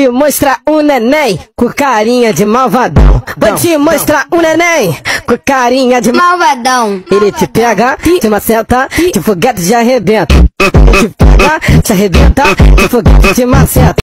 te mostrar um neném com carinha de malvadão. Vou te mostrar um neném com carinha de malvadão. Ele te pega, te maceta, te foguete te arrebenta. Te pega, te arrebenta, te foguete te maceta.